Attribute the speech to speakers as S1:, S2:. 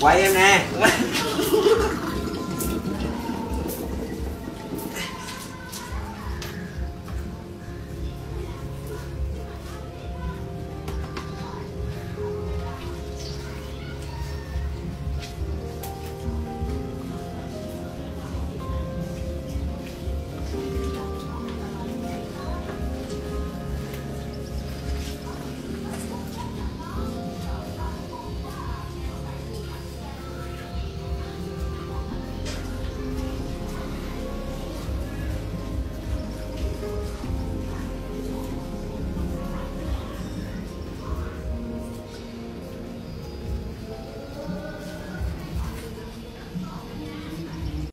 S1: quay em nè.